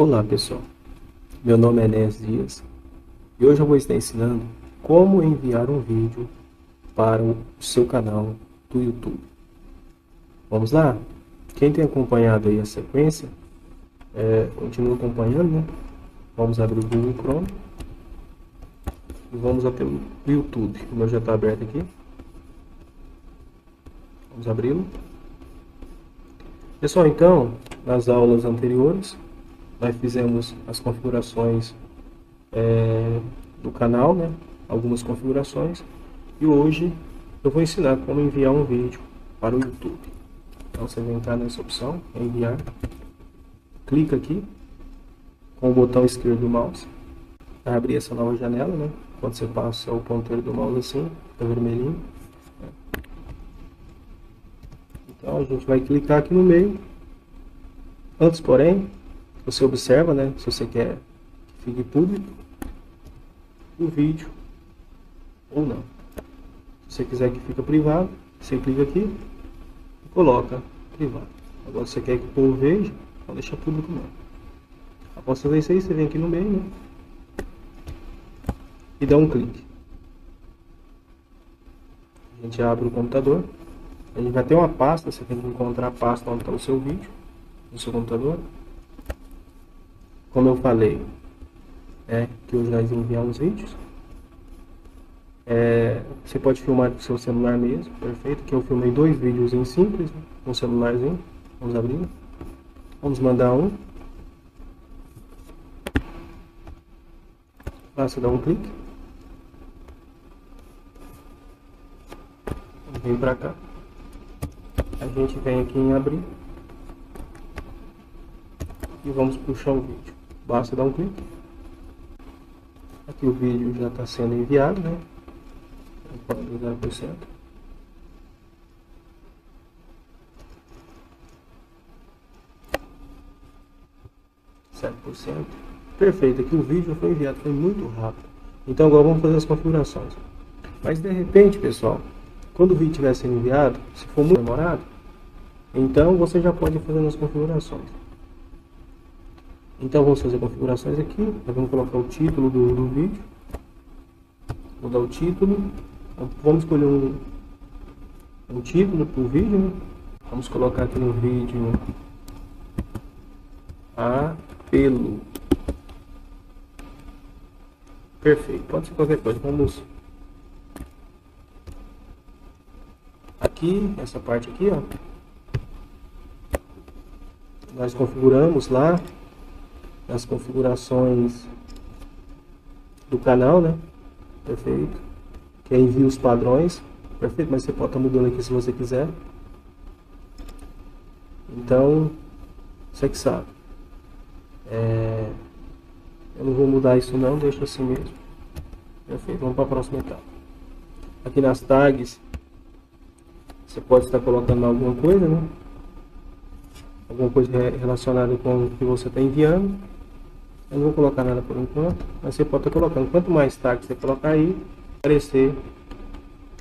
Olá pessoal, meu nome é Enéas Dias e hoje eu vou estar ensinando como enviar um vídeo para o seu canal do YouTube. Vamos lá? Quem tem acompanhado aí a sequência, é, continua acompanhando, né? Vamos abrir o Google Chrome e vamos até o YouTube. O meu já está aberto aqui. Vamos abri-lo. Pessoal, então, nas aulas anteriores, nós fizemos as configurações é, do canal, né? algumas configurações, e hoje eu vou ensinar como enviar um vídeo para o YouTube. Então você vem entrar nessa opção, enviar, clica aqui com o botão esquerdo do mouse, vai abrir essa nova janela, né? Quando você passa o ponteiro do mouse assim, fica vermelhinho. Então a gente vai clicar aqui no meio. Antes, porém, você observa, né, se você quer que fique público o vídeo ou não. Se você quiser que fique privado, você clica aqui e coloca privado. Agora se você quer que o povo veja, então deixa público não. Após fazer isso aí, você vem aqui no meio né, e dá um clique. A gente abre o computador. A gente vai ter uma pasta, você tem que encontrar a pasta onde está o seu vídeo no seu computador como eu falei, é, que hoje nós enviamos vídeos. É, você pode filmar com seu celular mesmo, perfeito. Que eu filmei dois vídeos em simples, né, o celularzinho. Vamos abrir. Vamos mandar um. Basta dar um clique. Vem pra cá. A gente vem aqui em abrir. E vamos puxar o vídeo. Basta dar um clique. Aqui o vídeo já está sendo enviado, né? 0%. Sete por cento. Perfeito, aqui o vídeo foi enviado, foi muito rápido. Então agora vamos fazer as configurações. Mas de repente, pessoal, quando o vídeo estiver sendo enviado, se for muito demorado, então você já pode fazer as configurações. Então vamos fazer configurações aqui. vamos colocar o título do, do vídeo. Vou dar o título. Vamos escolher um, um título para o vídeo. Né? Vamos colocar aqui no vídeo apelo. Perfeito. Pode ser qualquer coisa. Vamos aqui, essa parte aqui, ó. Nós configuramos lá nas configurações do canal, né? Perfeito. Que é envia os padrões. Perfeito, mas você pode estar mudando aqui se você quiser. Então, você que sabe. É... Eu não vou mudar isso não, deixa assim mesmo. Perfeito, vamos para a próxima etapa. Aqui nas tags, você pode estar colocando alguma coisa, né? Alguma coisa relacionada com o que você está enviando. Eu não vou colocar nada por enquanto, mas você pode estar colocando. Quanto mais tags você colocar aí, aparecer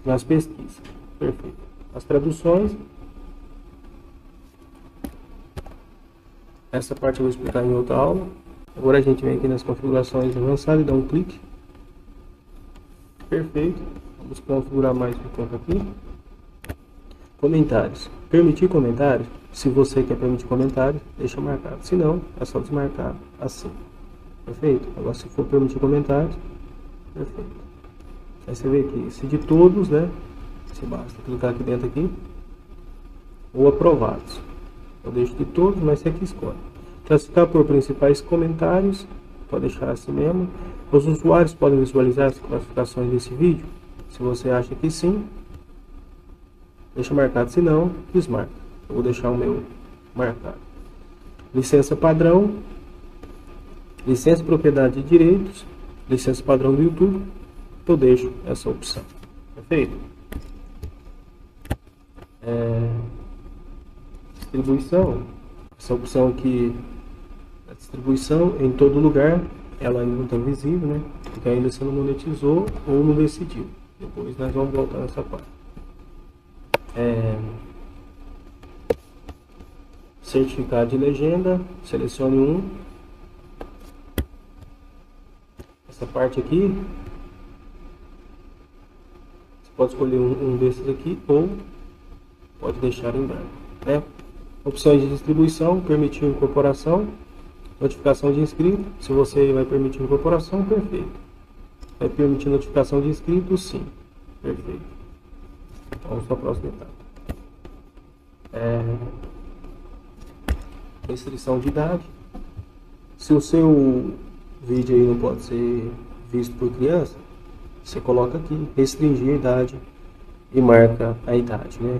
nas pesquisas. Perfeito. As traduções. Essa parte eu vou explicar em outra aula. Agora a gente vem aqui nas configurações avançadas e dá um clique. Perfeito. Vamos configurar mais um pouco aqui. Comentários. Permitir comentários. Se você quer permitir comentários, deixa marcado. Se não, é só desmarcar assim. Perfeito? Agora se for permitir comentários, perfeito. Aí você vê aqui, se de todos, né? Você basta clicar aqui dentro aqui, ou aprovados. Eu deixo de todos, mas você aqui escolhe. Classificar por principais comentários, pode deixar assim mesmo. Os usuários podem visualizar as classificações desse vídeo? Se você acha que sim, deixa marcado. Se não, desmarca. Eu vou deixar o meu marcado. Licença padrão, licença propriedade de direitos, licença padrão do YouTube, eu deixo essa opção. Perfeito? É, distribuição, essa opção aqui, a distribuição em todo lugar, ela ainda não está visível, né? Porque ainda você não monetizou ou não decidiu. Depois nós vamos voltar nessa parte. É, certificado de legenda, selecione um, essa parte aqui, você pode escolher um, um desses aqui ou pode deixar em branco. Né? Opções de distribuição, permitir incorporação, notificação de inscrito. Se você vai permitir incorporação, perfeito. Vai permitir notificação de inscrito, sim. Perfeito. Vamos para a próxima etapa. É... Restrição de idade. Se o seu vídeo aí não pode ser visto por criança, você coloca aqui, restringir a idade e marca a idade, né?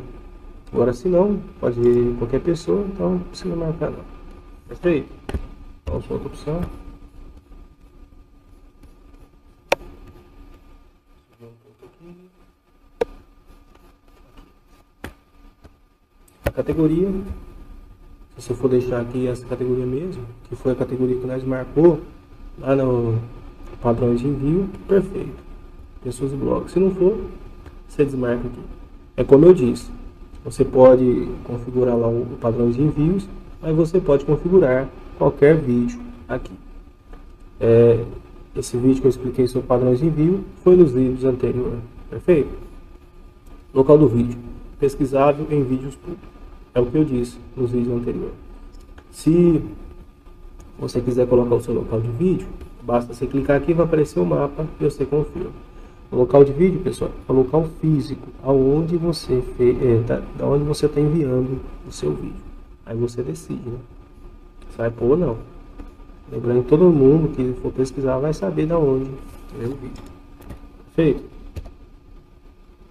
Agora se não, pode ver qualquer pessoa, então não precisa marcar não. Perfeito? Vamos para outra opção. A categoria, se você for deixar aqui essa categoria mesmo, que foi a categoria que nós marcou lá no padrões de envio, perfeito. Pessoas e blogs. Se não for, você desmarca aqui. É como eu disse, você pode configurar lá o padrão de envios, mas você pode configurar qualquer vídeo aqui. É, esse vídeo que eu expliquei sobre padrões de envio foi nos vídeos anteriores, perfeito? Local do vídeo, pesquisável em vídeos públicos. É o que eu disse nos vídeos anteriores. Se você quiser colocar o seu local de vídeo, basta você clicar aqui, vai aparecer o mapa e você confirma. O local de vídeo, pessoal, é o local físico, aonde você fez, é, tá, da onde você está enviando o seu vídeo. Aí você decide, né? Você vai pôr ou não. Lembrando que todo mundo que for pesquisar vai saber da onde é o vídeo. Perfeito?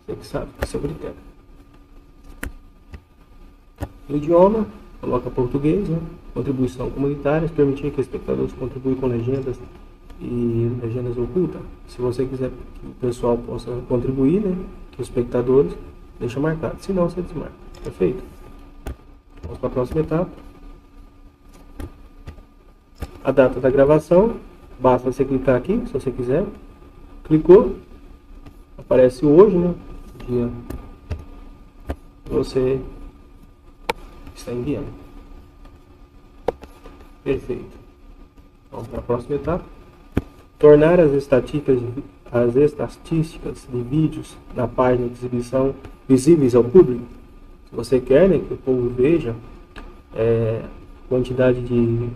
Você que sabe, seu critério. O idioma, coloca português, né? Contribuição comunitária, permitir que espectadores contribuam com legendas e legendas ocultas. Se você quiser que o pessoal possa contribuir, né? Que os espectadores, deixa marcado. Se não, você desmarca. Perfeito? Vamos para a próxima etapa. A data da gravação. Basta você clicar aqui, se você quiser. Clicou. Aparece hoje, né? Dia você está enviando. Perfeito. Vamos para a próxima etapa. Tornar as estatísticas, as estatísticas de vídeos na página de exibição visíveis ao público. Se você quer né, que o povo veja é, quantidade de,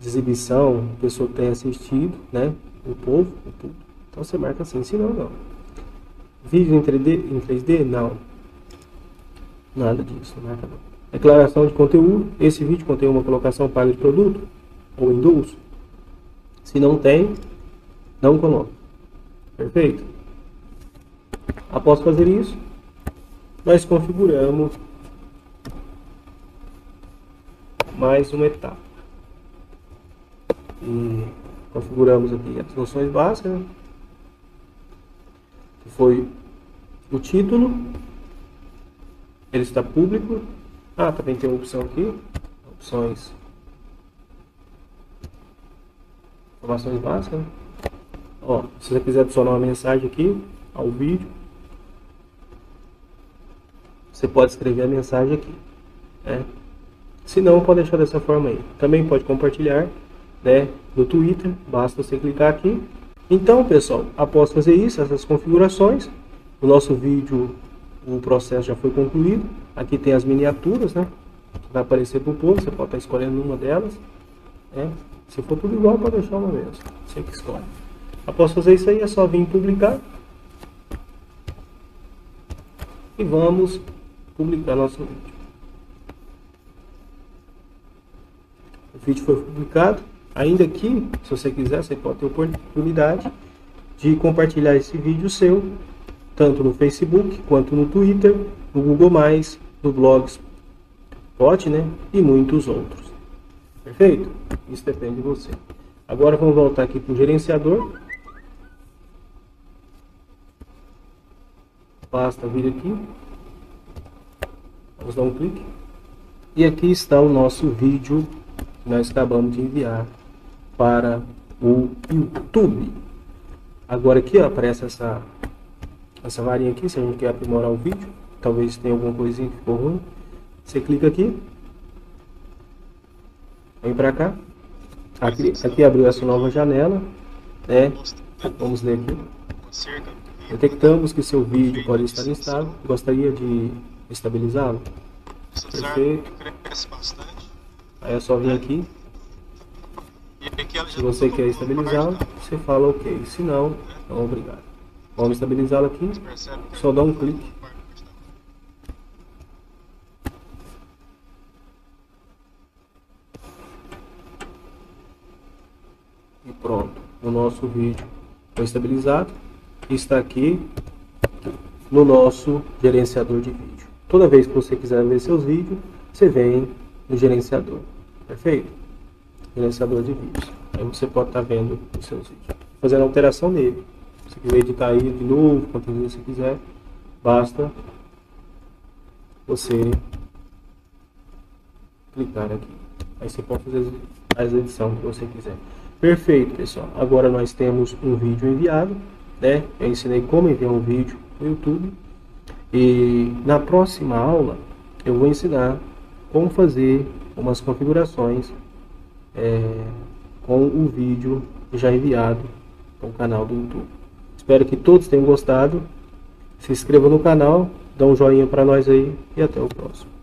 de exibição, pessoa que tenha assistido, né? O povo, o público. Então você marca assim, se não, não. Vídeo em 3D, em 3D? Não. Nada disso, marca não. Declaração de conteúdo. Esse vídeo contém uma colocação paga de produto ou indulso. Se não tem, não coloca. Perfeito? Após fazer isso, nós configuramos mais uma etapa. E configuramos aqui as noções básicas, né? que foi o título, ele está público, ah, também tem uma opção aqui. Opções. Informações básicas. Ó, se você quiser adicionar uma mensagem aqui ao vídeo, você pode escrever a mensagem aqui. Né? Se não, pode deixar dessa forma aí. Também pode compartilhar né, no Twitter, basta você clicar aqui. Então, pessoal, após fazer isso, essas configurações, o nosso vídeo o processo já foi concluído. Aqui tem as miniaturas, né? Vai aparecer para o povo, você pode estar escolhendo uma delas. Né? Se for tudo igual, pode deixar uma mesmo. Você que escolhe. Após fazer isso aí, é só vir publicar. E vamos publicar nosso vídeo. O vídeo foi publicado. Ainda aqui, se você quiser, você pode ter oportunidade de compartilhar esse vídeo seu tanto no Facebook quanto no Twitter, no Google+, no Blogspot, né? E muitos outros. Perfeito? Isso depende de você. Agora vamos voltar aqui para o gerenciador. Basta vir aqui. Vamos dar um clique. E aqui está o nosso vídeo que nós acabamos de enviar para o YouTube. Agora aqui ó, aparece essa essa varinha aqui, se a gente quer aprimorar o vídeo, talvez tenha alguma coisinha que ficou ruim, você clica aqui, vem para cá, aqui, aqui abriu essa nova janela, né? Vamos ler aqui. Detectamos que seu vídeo pode estar instável. Gostaria de estabilizá-lo? Perfeito. Aí é só vir aqui. Se você quer estabilizá-lo, você fala ok. Se não, não obrigado. Vamos estabilizá-lo aqui. Só dá um clique. E pronto. O nosso vídeo foi estabilizado. Está aqui no nosso gerenciador de vídeo. Toda vez que você quiser ver seus vídeos, você vem no gerenciador. Perfeito? Gerenciador de vídeos. Aí você pode estar vendo os seus vídeos. Fazendo alteração nele. Se quiser editar aí de novo, quantas vezes você quiser, basta você clicar aqui. Aí você pode fazer as edições que você quiser. Perfeito, pessoal. Agora nós temos um vídeo enviado, né? Eu ensinei como enviar um vídeo no YouTube. E na próxima aula eu vou ensinar como fazer umas configurações é, com o vídeo já enviado para o canal do YouTube. Espero que todos tenham gostado. Se inscreva no canal, dá um joinha para nós aí e até o próximo.